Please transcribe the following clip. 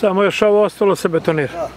Samo još ovo ostalo se betonira. Da.